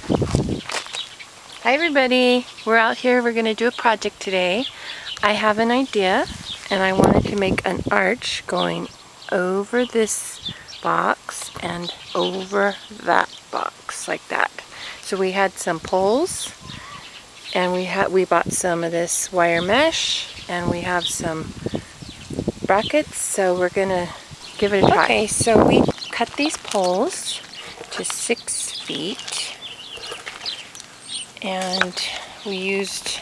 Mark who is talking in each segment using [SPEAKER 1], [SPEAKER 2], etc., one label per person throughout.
[SPEAKER 1] Hi everybody, we're out here, we're going to do a project today. I have an idea and I wanted to make an arch going over this box and over that box like that. So we had some poles and we had we bought some of this wire mesh and we have some brackets so we're gonna give it a try. Okay, so we cut these poles to six feet and we used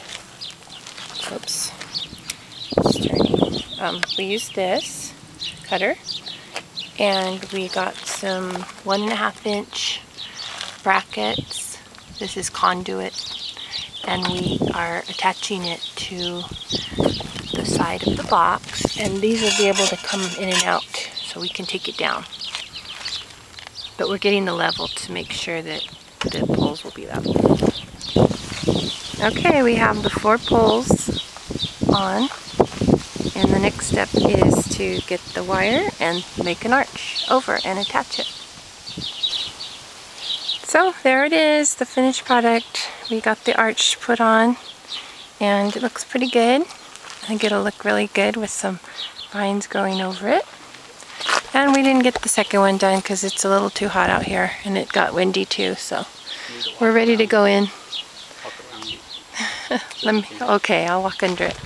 [SPEAKER 1] oops um, we used this cutter and we got some one and a half inch brackets. This is conduit and we are attaching it to the side of the box and these will be able to come in and out so we can take it down. But we're getting the level to make sure that the poles will be level okay we have the four poles on and the next step is to get the wire and make an arch over and attach it so there it is, the finished product. We got the arch put on and it looks pretty good. I think it'll look really good with some vines growing over it. And we didn't get the second one done because it's a little too hot out here and it got windy too, so we're ready to go in. Let me, okay, I'll walk under it.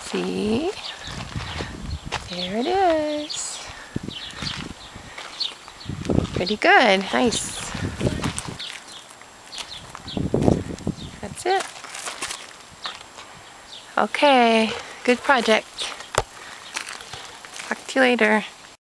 [SPEAKER 1] See? There it is. Pretty good, nice. That's it. Okay, good project. Talk to you later.